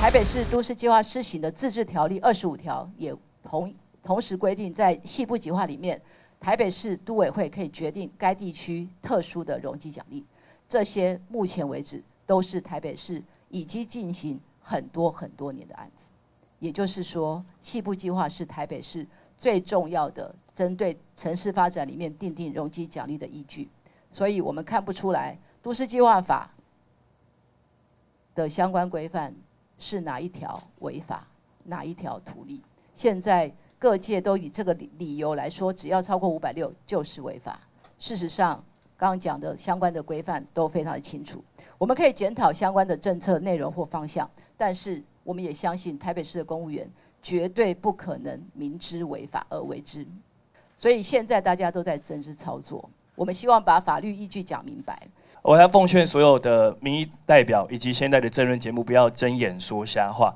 台北市都市计划施行的自治条例二十五条也同同时规定，在西部计划里面，台北市都委会可以决定该地区特殊的容积奖励。这些目前为止都是台北市已经进行很多很多年的案子。也就是说，西部计划是台北市最重要的针对城市发展里面定定容积奖励的依据。所以我们看不出来都市计划法的相关规范。是哪一条违法，哪一条图利？现在各界都以这个理理由来说，只要超过五百六就是违法。事实上，刚刚讲的相关的规范都非常的清楚。我们可以检讨相关的政策内容或方向，但是我们也相信台北市的公务员绝对不可能明知违法而为之。所以现在大家都在政治操作，我们希望把法律依据讲明白。我要奉劝所有的民意代表以及现在的政论节目，不要睁眼说瞎话。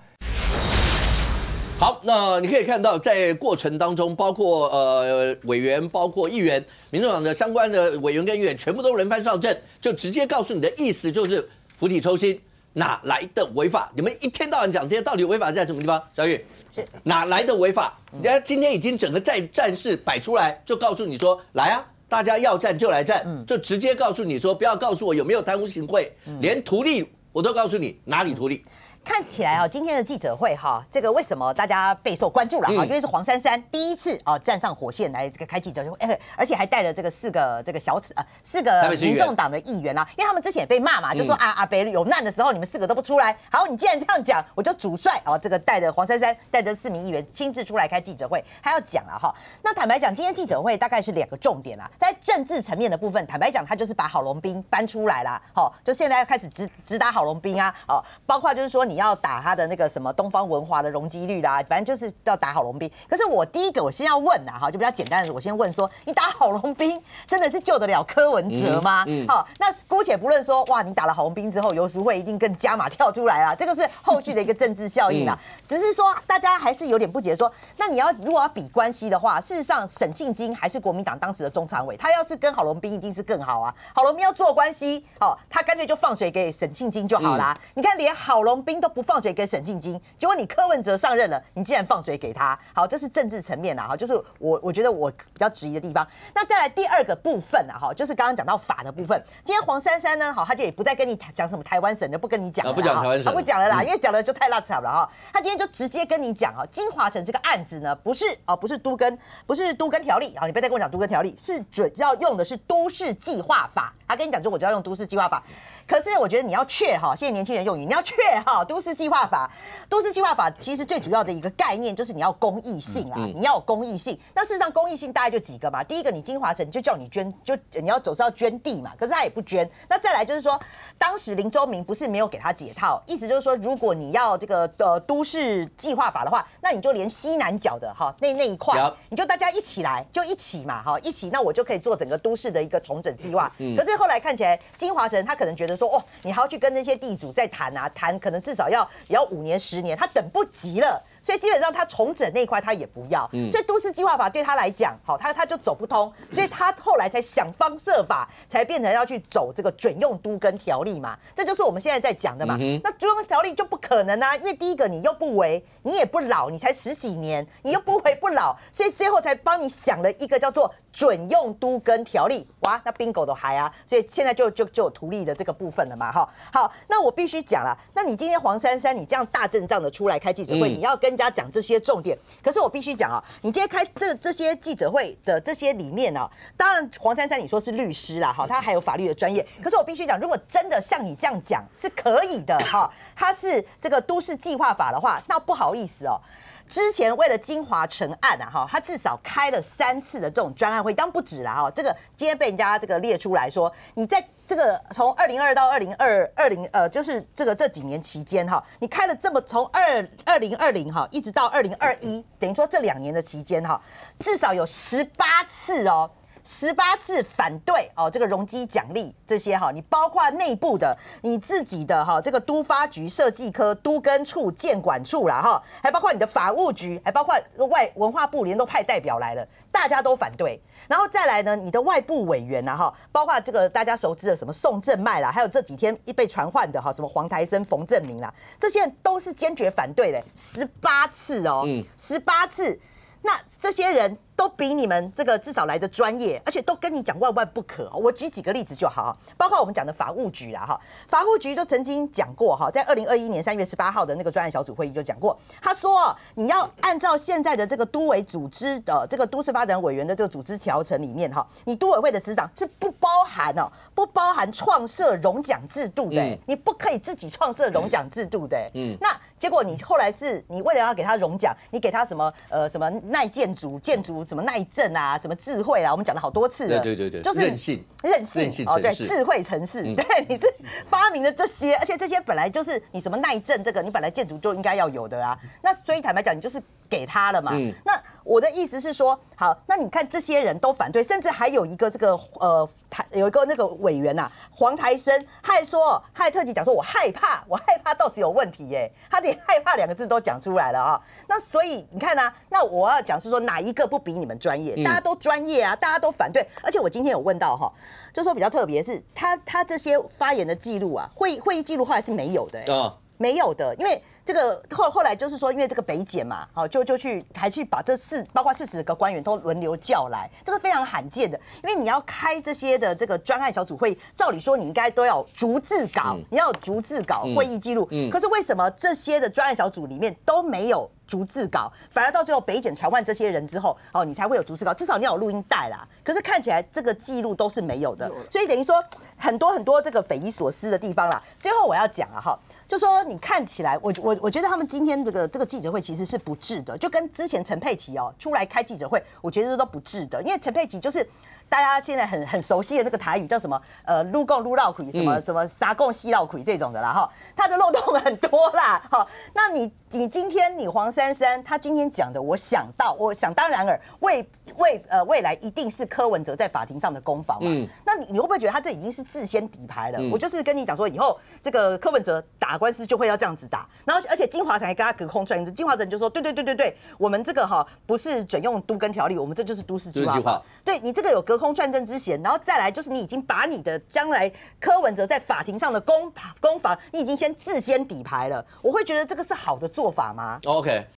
好，那你可以看到，在过程当中，包括呃委员、包括议员、民众党的相关的委员跟议员，全部都轮番上阵，就直接告诉你的意思就是釜底抽薪，哪来的违法？你们一天到晚讲这些，到底违法在什么地方？小雨，是哪来的违法？人家今天已经整个战战事摆出来，就告诉你说，来啊！大家要战就来战，就直接告诉你说，不要告诉我有没有贪污行贿，连图利我都告诉你哪里图利。看起来啊，今天的记者会哈，这个为什么大家备受关注了哈？因为是黄珊珊第一次哦站上火线来这个开记者会，哎，而且还带了这个四个这个小此呃四个民众党的议员啊，因为他们之前也被骂嘛，就说啊阿北有难的时候你们四个都不出来，好，你既然这样讲，我就主帅哦，这个带着黄珊珊带着四名议员亲自出来开记者会，还要讲了哈。那坦白讲，今天记者会大概是两个重点啦，在政治层面的部分，坦白讲，他就是把郝龙斌搬出来了，好，就现在要开始直直打郝龙斌啊，哦，包括就是说你要打他的那。个什么东方文华的容积率啦，反正就是要打好龙兵。可是我第一个我先要问呐，哈，就比较简单的，我先问说，你打好龙兵真的是救得了柯文哲吗？嗯好，那姑且不论说，哇，你打了好龙兵之后，游淑慧一定更加码 跳出来了，这个是后续的一个政治效应啦。只是说大家还是有点不解，说那你要如果要比关系的话，事实上沈庆金还是国民党当时的中常委，他要是跟郝龙斌一定是更好啊。郝龙斌要做关系，好，他干脆就放水给沈庆金就好啦。你看连郝龙斌都不放水给沈。进京，结果你柯文哲上任了，你竟然放水给他，好，这是政治层面啦，哈，就是我我觉得我比较质疑的地方。那再来第二个部分啊，哈，就是刚刚讲到法的部分。今天黄珊珊呢，好，他就也不再跟你讲什么台湾省的，不跟你讲了，不讲台湾省，不讲了啦，因为讲了就太拉扯了哈。他今天就直接跟你讲啊，金华城这个案子呢，不是哦，不是都跟，不是都跟条例，啊，你不要再跟我讲都跟条例，是准要用的是都市计划法。他跟你讲说，我就要用都市计划法。可是我觉得你要确哈，现在年轻人用语，你要确哈，都市计划法，都市计划法其实最主要的一个概念就是你要公益性啦，你要有公益性。那事实上公益性大概就几个嘛，第一个你金华城就叫你捐，就你要总是要捐地嘛，可是他也不捐。那再来就是说，当时林周明不是没有给他解套，意思就是说，如果你要这个的都市计划法的话，那你就连西南角的哈那那一块，你就大家一起来，就一起嘛哈，一起，那我就可以做整个都市的一个重整计划。可是后来看起来金华城他可能觉得说，哦，你还要去跟那些地主再谈啊，谈可能至少要也要五年十年，他等不及了。所以基本上他重整那块他也不要，所以都市计划法对他来讲，好，他他就走不通，所以他后来才想方设法，才变成要去走这个准用都跟条例嘛，这就是我们现在在讲的嘛。那准用条例就不可能啊，因为第一个你又不为，你也不老，你才十几年，你又不为不老，所以最后才帮你想了一个叫做准用都跟条例。哇，那 bingo 都还啊，所以现在就就就有图利的这个部分了嘛，哈。好，那我必须讲了，那你今天黄珊珊你这样大阵仗的出来开记者会，你要跟。家讲这些重点，可是我必须讲啊，你今天开这这些记者会的这些里面呢，当然黄珊珊你说是律师啦，哈，他还有法律的专业，可是我必须讲，如果真的像你这样讲是可以的哈，他是这个都市计划法的话，那不好意思哦。之前为了金华城案啊，哈，他至少开了三次的这种专案会，当然不止了哈。这个今天被人家这个列出来说，你在这个从二零二到二零二二零呃，就是这个这几年期间哈，你开了这么从二二零二零哈，一直到二零二一，等于说这两年的期间哈，至少有十八次哦。十八次反对哦，这个容积奖励这些哈，你包括内部的你自己的哈，这个都发局设计科、都根处、建管处啦哈，还包括你的法务局，还包括外文化部连都派代表来了，大家都反对。然后再来呢，你的外部委员呐哈，包括这个大家熟知的什么宋正迈啦，还有这几天一被传唤的哈，什么黄台生、冯正明啦，这些人都是坚决反对的，十八次哦，嗯，十八次，那这些人。都比你们这个至少来的专业，而且都跟你讲万万不可。我举几个例子就好，包括我们讲的法务局啦，哈，法务局就曾经讲过哈，在二零二一年三月十八号的那个专案小组会议就讲过，他说你要按照现在的这个都委组织的这个都市发展委员的这个组织条程里面哈，你都委会的执掌是不包含哦，不包含创设荣奖制度的，你不可以自己创设荣奖制度的，嗯，那结果你后来是你为了要给他荣奖，你给他什么呃什么耐建筑建筑。什么耐震啊，什么智慧啊，我们讲了好多次了。对对对对，就是任性，任性哦，对，智慧城市。对，你是发明了这些，而且这些本来就是你什么耐震，这个你本来建筑就应该要有的啊。那所以坦白讲，你就是。给他了嘛？那我的意思是说，好，那你看这些人都反对，甚至还有一个这个呃台有一个那个委员呐，黄台生，他还说，他还特辑讲说，我害怕，我害怕到时有问题耶，他连害怕两个字都讲出来了啊。那所以你看呢，那我要讲是说哪一个不比你们专业？大家都专业啊，大家都反对，而且我今天有问到哈，就说比较特别是他他这些发言的记录啊，会会议记录后来是没有的啊。没有的，因为这个后后来就是说，因为这个北检嘛，好就就去还去把这四包括四十个官员都轮流叫来，这个非常罕见的，因为你要开这些的这个专案小组会，照理说你应该都要逐字稿，你要逐字稿会议记录，可是为什么这些的专案小组里面都没有逐字稿，反而到最后北检传唤这些人之后，哦，你才会有逐字稿，至少你要有录音带啦。可是看起来这个记录都是没有的，所以等于说很多很多这个匪夷所思的地方啦。最后我要讲啊，哈。就说你看起来，我我我觉得他们今天这个这个记者会其实是不智的，就跟之前陈佩琪哦出来开记者会，我觉得都不智的，因为陈佩琪就是大家现在很很熟悉的那个台语叫什么呃撸共撸绕鬼什么什么杀共西绕鬼这种的啦哈，他的漏洞很多啦哈，那你。你今天你黄珊珊，他今天讲的，我想到，我想当然尔，未未呃未来一定是柯文哲在法庭上的攻防嘛？嗯，那你你会不会觉得他这已经是自先底牌了？我就是跟你讲说，以后这个柯文哲打官司就会要这样子打，然后而且金华城还跟他隔空传，金华城就说，对对对对对，我们这个哈不是准用都跟条例，我们这就是都市计划，对你这个有隔空传证之嫌，然后再来就是你已经把你的将来柯文哲在法庭上的攻攻防，你已经先自先底牌了，我会觉得这个是好的做。做法吗？OK，